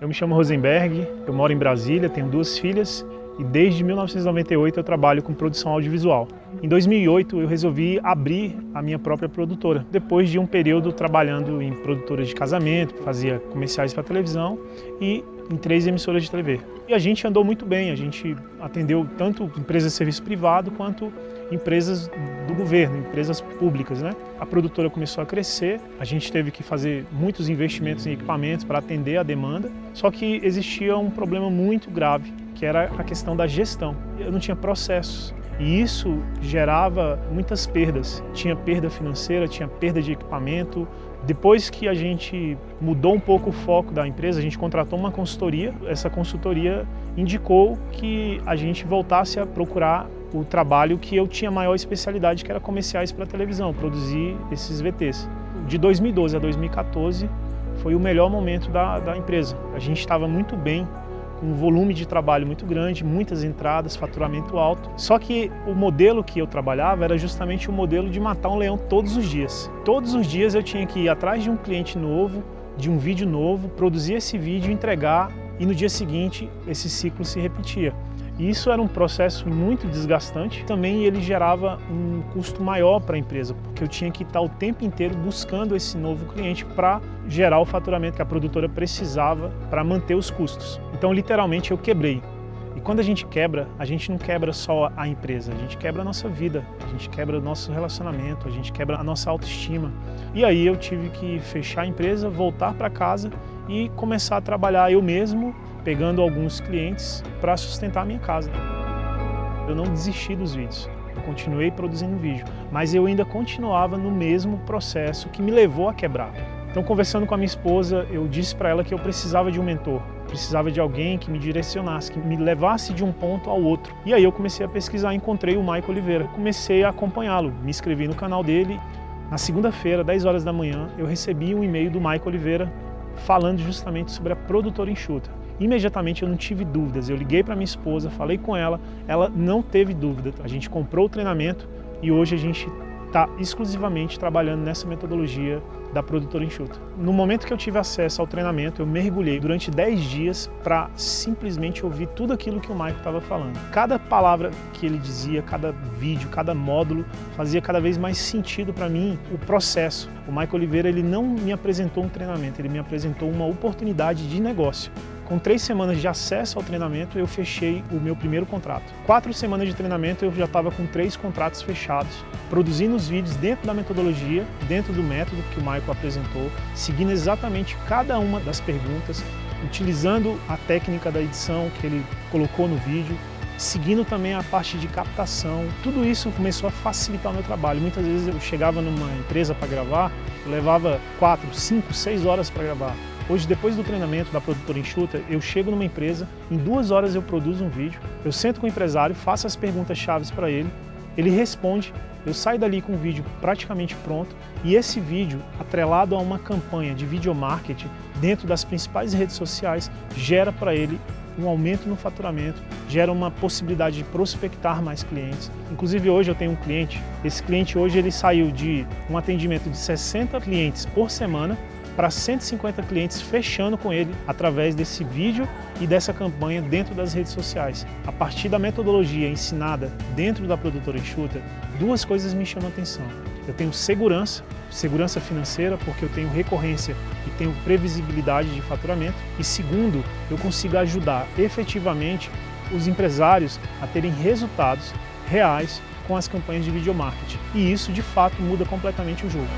Eu me chamo Rosenberg, eu moro em Brasília, tenho duas filhas e desde 1998 eu trabalho com produção audiovisual. Em 2008 eu resolvi abrir a minha própria produtora, depois de um período trabalhando em produtoras de casamento, fazia comerciais para televisão e em três emissoras de TV. E a gente andou muito bem, a gente atendeu tanto empresas de serviço privado quanto empresas do governo, empresas públicas. Né? A produtora começou a crescer, a gente teve que fazer muitos investimentos em equipamentos para atender a demanda, só que existia um problema muito grave, que era a questão da gestão. Eu não tinha processos. E isso gerava muitas perdas. Tinha perda financeira, tinha perda de equipamento. Depois que a gente mudou um pouco o foco da empresa, a gente contratou uma consultoria. Essa consultoria indicou que a gente voltasse a procurar o trabalho que eu tinha maior especialidade, que era comerciais para televisão, produzir esses VTs. De 2012 a 2014 foi o melhor momento da, da empresa. A gente estava muito bem um volume de trabalho muito grande, muitas entradas, faturamento alto. Só que o modelo que eu trabalhava era justamente o modelo de matar um leão todos os dias. Todos os dias eu tinha que ir atrás de um cliente novo, de um vídeo novo, produzir esse vídeo, entregar e no dia seguinte esse ciclo se repetia. E isso era um processo muito desgastante. Também ele gerava um custo maior para a empresa, porque eu tinha que estar o tempo inteiro buscando esse novo cliente para gerar o faturamento que a produtora precisava para manter os custos. Então, literalmente, eu quebrei. E quando a gente quebra, a gente não quebra só a empresa, a gente quebra a nossa vida, a gente quebra o nosso relacionamento, a gente quebra a nossa autoestima. E aí eu tive que fechar a empresa, voltar para casa e começar a trabalhar eu mesmo pegando alguns clientes para sustentar a minha casa. Eu não desisti dos vídeos, eu continuei produzindo vídeo, mas eu ainda continuava no mesmo processo que me levou a quebrar. Então, conversando com a minha esposa, eu disse para ela que eu precisava de um mentor, precisava de alguém que me direcionasse, que me levasse de um ponto ao outro. E aí eu comecei a pesquisar, encontrei o Michael Oliveira, comecei a acompanhá-lo, me inscrevi no canal dele. Na segunda-feira, 10 horas da manhã, eu recebi um e-mail do Michael Oliveira falando justamente sobre a produtora enxuta. Imediatamente eu não tive dúvidas. Eu liguei para minha esposa, falei com ela, ela não teve dúvida. A gente comprou o treinamento e hoje a gente está exclusivamente trabalhando nessa metodologia da produtora enxuta. No momento que eu tive acesso ao treinamento, eu mergulhei durante 10 dias para simplesmente ouvir tudo aquilo que o Michael estava falando. Cada palavra que ele dizia, cada vídeo, cada módulo fazia cada vez mais sentido para mim o processo. O Michael Oliveira ele não me apresentou um treinamento, ele me apresentou uma oportunidade de negócio. Com três semanas de acesso ao treinamento, eu fechei o meu primeiro contrato. Quatro semanas de treinamento, eu já estava com três contratos fechados, produzindo os vídeos dentro da metodologia, dentro do método que o Michael apresentou, seguindo exatamente cada uma das perguntas, utilizando a técnica da edição que ele colocou no vídeo, seguindo também a parte de captação. Tudo isso começou a facilitar o meu trabalho. Muitas vezes eu chegava numa empresa para gravar, levava quatro, cinco, seis horas para gravar. Hoje, depois do treinamento da produtora enxuta, eu chego numa empresa, em duas horas eu produzo um vídeo, eu sento com o empresário, faço as perguntas chaves para ele, ele responde, eu saio dali com o vídeo praticamente pronto e esse vídeo, atrelado a uma campanha de video marketing dentro das principais redes sociais, gera para ele um aumento no faturamento, gera uma possibilidade de prospectar mais clientes. Inclusive hoje eu tenho um cliente, esse cliente hoje ele saiu de um atendimento de 60 clientes por semana para 150 clientes fechando com ele através desse vídeo e dessa campanha dentro das redes sociais. A partir da metodologia ensinada dentro da produtora enxuta, duas coisas me chamam a atenção. Eu tenho segurança, segurança financeira, porque eu tenho recorrência e tenho previsibilidade de faturamento. E segundo, eu consigo ajudar efetivamente os empresários a terem resultados reais com as campanhas de video marketing. E isso de fato muda completamente o jogo.